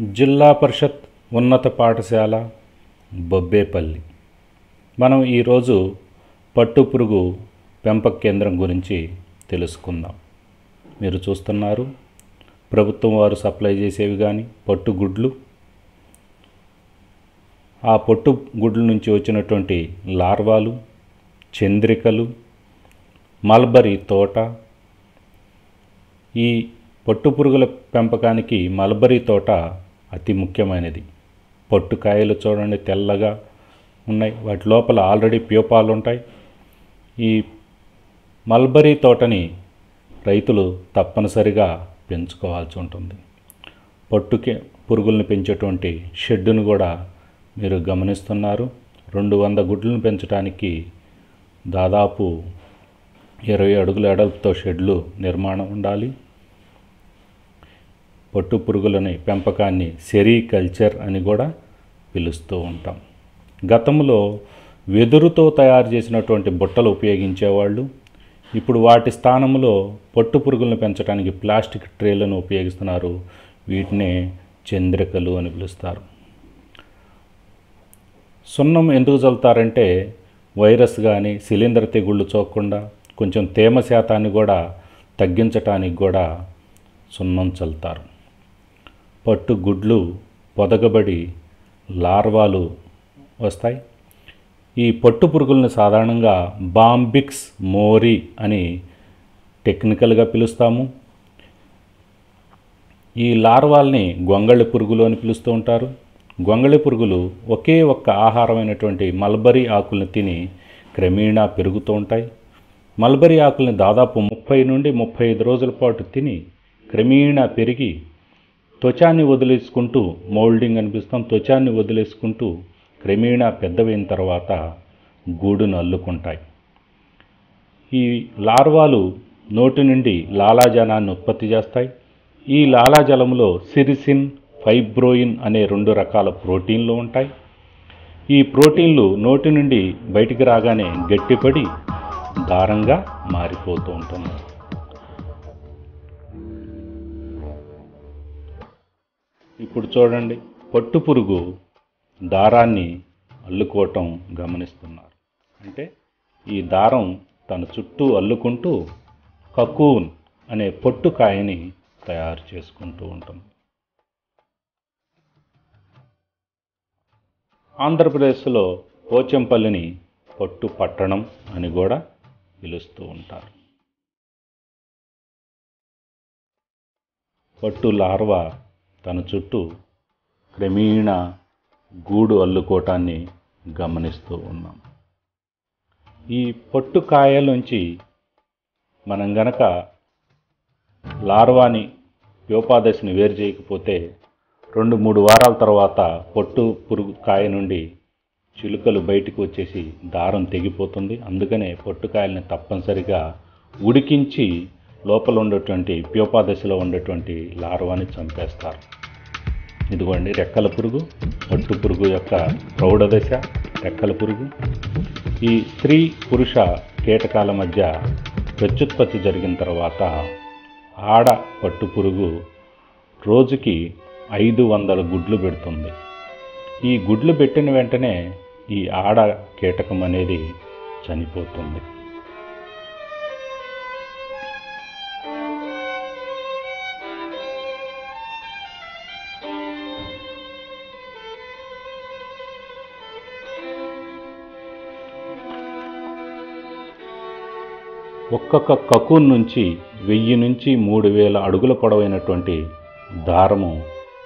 జిల్లా పరిషత్ ఉన్నత పాఠశాల బొబ్బేపల్లి. మనం ఈరోజు పట్టుపురుగు పెంపక కేంద్రం గురించి తెలుసుకుందాం. మీరు చూస్తున్నారు ప్రభుత్వం వారు సప్లై చేసేవి కానీ పట్టు గుడ్లు. ఆ పొట్టు గుడ్ల నుంచి వచ్చినటువంటి లార్వాలు చంద్రికలు మల్బరీ తోట. ఈ పట్టు పురుగుల పెంపకానికి మల్బరీ తోట అతి ముఖ్యమైనది. పొట్టు కాయలు చూడండి తెల్లగా ఉన్నాయి. వాటి లోపల ఆల్రెడీ ప్యూపాలు ఉంటాయి. ఈ మల్బరీ తోటని రైతులు తప్పనిసరిగా పెంచుకోవాల్సి ఉంటుంది. పట్టుకి పురుగుల్ని పెంచేటువంటి షెడ్డును కూడా మీరు గమనిస్తున్నారు. రెండు వంద గుడ్లను పెంచడానికి దాదాపు ఇరవై అడుగుల ఎడల్పుతో షెడ్లు నిర్మాణం ఉండాలి. పట్టు పురుగులని పెంపకాన్ని సెరీకల్చర్ అని కూడా పిలుస్తూ ఉంటాం. గతంలో వెదురుతో తయారు చేసినటువంటి బుట్టలు ఉపయోగించేవాళ్ళు ఇప్పుడు వాటి స్థానంలో పట్టు పురుగులను పెంచడానికి ప్లాస్టిక్ ట్రేలను ఉపయోగిస్తున్నారు. వీటినే చంద్రికలు అని పిలుస్తారు. సున్నం ఎందుకు చల్లుతారంటే వైరస్ కానీ సిలిండర్ తెగుళ్ళు చూకుండా కొంచెం తేమ శాతాన్ని కూడా తగ్గించటానికి కూడా సున్నం చల్లుతారు. పట్టు గుడ్లు పొదగబడి లార్వాలు వస్తాయి. ఈ పట్టు పురుగులను సాధారణంగా బాంబిక్స్ మోరీ అని టెక్నికల్గా పిలుస్తాము. ఈ లార్వాల్ని గొంగళి పురుగులు అని పిలుస్తూ ఉంటారు. గొంగళి పురుగులు ఒకే ఒక్క ఆహారమైనటువంటి మల్బరీ ఆకుల్ని తిని క్రమేణా పెరుగుతూ ఉంటాయి. మల్బరీ ఆకుల్ని దాదాపు ముప్పై నుండి ముప్పై ఐదు రోజుల పాటు తిని క్రమేణా పెరిగి త్వచాన్ని వదిలేసుకుంటూ మోల్డింగ్ అనిపిస్తాం. త్వచాన్ని వదిలేసుకుంటూ క్రమేణా పెద్దవైన తర్వాత గూడును అల్లుకుంటాయి. ఈ లార్వాలు నోటి నుండి లాలాజలాన్ని ఉత్పత్తి చేస్తాయి. ఈ లాలాజలంలో సిరిసిన్ ఫైబ్రోయిన్ అనే రెండు రకాల ప్రోటీన్లు ఉంటాయి. ఈ ప్రోటీన్లు నోటి నుండి బయటికి రాగానే గట్టిపడి దారంగా మారిపోతూ ఉంటుంది ఇప్పుడు చూడండి పట్టు పురుగు దారాన్ని అల్లుకోవటం గమనిస్తున్నారు. అంటే ఈ దారం తన చుట్టూ అల్లుకుంటూ కకూన్ అనే పొట్టు కాయని తయారు చేసుకుంటూ ఉంటుంది. ఆంధ్రప్రదేశ్లో పోచంపల్లిని పట్టు పట్టణం అని కూడా పిలుస్తూ ఉంటారు. పట్టు లార్వా తన చుట్టూ క్రమేణా గూడు అల్లుకోవటాన్ని గమనిస్తూ ఉన్నాం. ఈ పొట్టు కాయలోంచి మనం గనక లార్వాని వ్యోపాదశిని వేరు చేయకపోతే రెండు మూడు వారాల తర్వాత పొట్టు పురుగు కాయ నుండి చిలుకలు బయటికి వచ్చేసి దారం తెగిపోతుంది. అందుకనే పొట్టుకాయల్ని తప్పనిసరిగా ఉడికించి లోపల ఉండేటువంటి ప్యోపాదశలో ఉండేటువంటి లార్వాని చంపేస్తారు. ఇదిగోండి రెక్కల పురుగు పట్టు పురుగు యొక్క ప్రౌఢ దశ రెక్కల పురుగు. ఈ స్త్రీ పురుష కీటకాల మధ్య ప్రత్యుత్పత్తి జరిగిన తర్వాత ఆడ పట్టు పురుగు రోజుకి ఐదు వందల గుడ్లు పెడుతుంది. ఈ గుడ్లు పెట్టిన వెంటనే ఈ ఆడ కీటకం అనేది చనిపోతుంది. ఒక్కొక్క కకూన్ నుంచి వెయ్యి నుంచి మూడు వేల అడుగుల పొడవైనటువంటి దారము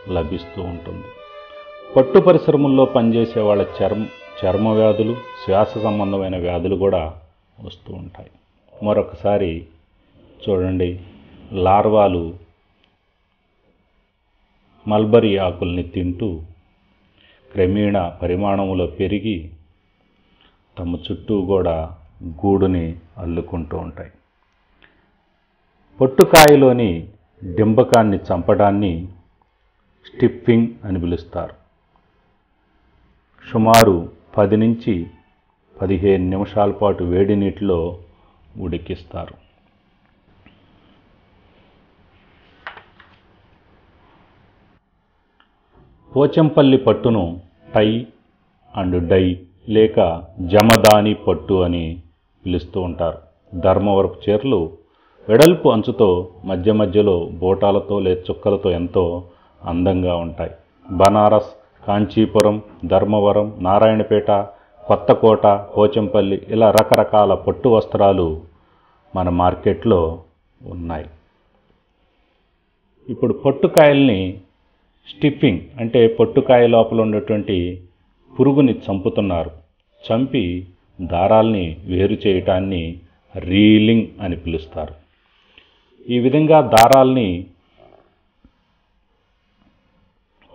లభిస్తూ ఉంటుంది. పట్టు పరిశ్రమల్లో పనిచేసే వాళ్ళ చర్మ చర్మ వ్యాధులు శ్వాస సంబంధమైన వ్యాధులు కూడా వస్తూ ఉంటాయి. మరొకసారి చూడండి. లార్వాలు మల్బరీ ఆకుల్ని తింటూ క్రమేణా పరిమాణంలో పెరిగి తమ చుట్టూ కూడా గూడుని అల్లుకుంటూ ఉంటాయి. పొట్టుకాయలోని డింబకాన్ని చంపడాన్ని స్టిప్పింగ్ అని పిలుస్తారు. సుమారు పది నుంచి పదిహేను నిమిషాల పాటు వేడి నీటిలో ఉడికిస్తారు. పోచంపల్లి పట్టును టై అండ్ డై లేక జమదాని పట్టు అని పిలుస్తూ ఉంటారు. ధర్మవరపు చీరలు వెడల్పు అంచుతో మధ్య మధ్యలో బోటాలతో లేదా చుక్కలతో ఎంతో అందంగా ఉంటాయి. బనారస్ కాంచీపురం ధర్మవరం నారాయణపేట కొత్తకోట పోచంపల్లి ఇలా రకరకాల పట్టు వస్త్రాలు మన మార్కెట్లో ఉన్నాయి. ఇప్పుడు పొట్టుకాయల్ని స్టిఫింగ్ అంటే పొట్టుకాయ లోపల ఉన్నటువంటి పురుగుని చంపుతున్నారు. చంపి దారాల్ని వేరు చేయటాన్ని రీలింగ్ అని పిలుస్తారు. ఈ విధంగా దారాల్ని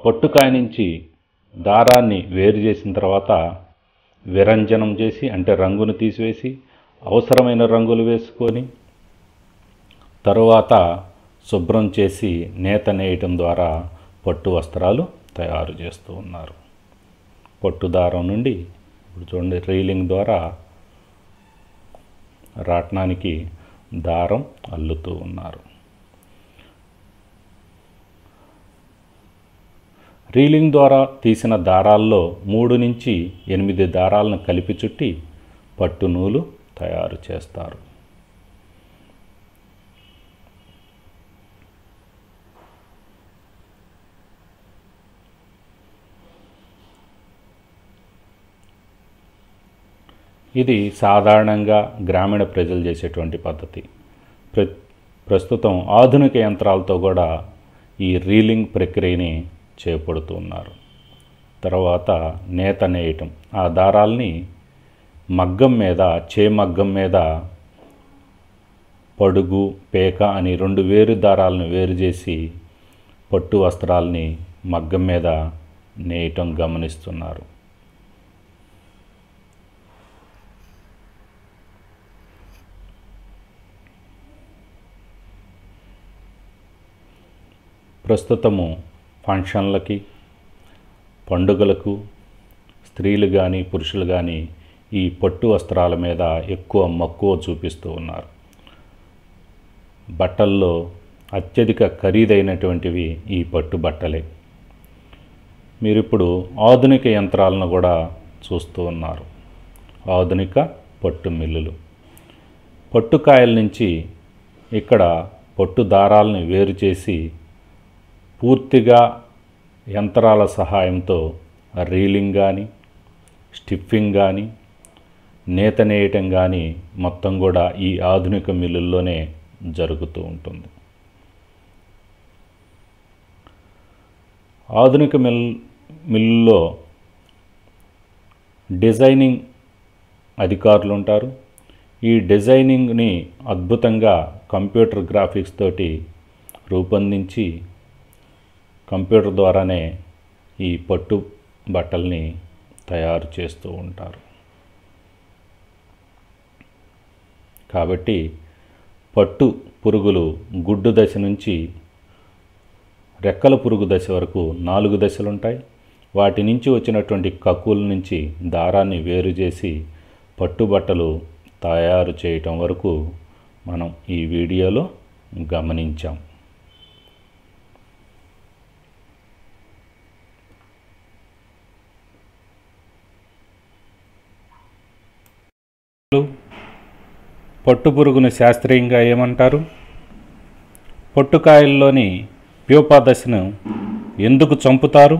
పట్టుకాయ నుంచి దారాన్ని వేరు చేసిన తర్వాత విరంజనం చేసి అంటే రంగును తీసివేసి అవసరమైన రంగులు వేసుకొని తరువాత శుభ్రం చేసి నేత నేయటం ద్వారా పట్టు వస్త్రాలు తయారు చేస్తూ ఉన్నారు. పట్టు దారం నుండి ఇప్పుడు చూడండి రీలింగ్ ద్వారా రాట్నానికి దారం అల్లుతూ ఉన్నారు. రీలింగ్ ద్వారా తీసిన దారాల్లో మూడు నుంచి ఎనిమిది దారాలను కలిపి చుట్టి పట్టు నూలు తయారు చేస్తారు. ఇది సాధారణంగా గ్రామీణ ప్రజలు చేసేటువంటి పద్ధతి. ప్ర ప్రస్తుతం ఆధునిక యంత్రాలతో కూడా ఈ రీలింగ్ ప్రక్రియని చేపడుతున్నారు. తర్వాత నేత నేయటం. ఆ దారాల్ని మగ్గం మీద చే మగ్గం మీద పడుగు పేక అని రెండు వేరు దారాలను వేరు చేసి పట్టు వస్త్రాల్ని మగ్గం మీద నేయటం గమనిస్తున్నారు. ప్రస్తుతము ఫంక్షన్లకి పండుగలకు స్త్రీలు కానీ పురుషులు కానీ ఈ పట్టు వస్త్రాల మీద ఎక్కువ మక్కువ చూపిస్తూ ఉన్నారు. బట్టల్లో అత్యధిక ఖరీదైనటువంటివి ఈ పట్టు బట్టలే. మీరు ఇప్పుడు ఆధునిక యంత్రాలను కూడా చూస్తూ ఉన్నారు. ఆధునిక పట్టు మిల్లులు. పట్టుకాయల నుంచి ఇక్కడ పట్టు దారాలను వేరు చేసి పూర్తిగా యంత్రాల సహాయంతో రీలింగ్ కానీ స్టిఫింగ్ కానీ నేత నేయటం కానీ మొత్తం కూడా ఈ ఆధునిక మిల్లుల్లోనే జరుగుతూ ఉంటుంది. ఆధునిక మిల్ మిల్లుల్లో డిజైనింగ్ అధికారులు ఉంటారు ఈ డిజైనింగ్ని అద్భుతంగా కంప్యూటర్ గ్రాఫిక్స్ తోటి రూపొందించి కంప్యూటర్ ద్వారానే ఈ పట్టు బట్టల్ని తయారు చేస్తూ ఉంటారు. కాబట్టి పట్టు పురుగులు గుడ్డు దశ నుంచి రెక్కల పురుగు దశ వరకు నాలుగు దశలు ఉంటాయి వాటి నుంచి వచ్చినటువంటి కక్కుల నుంచి దారాన్ని వేరు చేసి పట్టుబట్టలు తయారు చేయటం వరకు మనం ఈ వీడియోలో గమనించాం. పట్టుపురుగును శాస్త్రీయంగా ఏమంటారు? పొట్టుకాయల్లోని ప్యూపాదశను ఎందుకు చంపుతారు?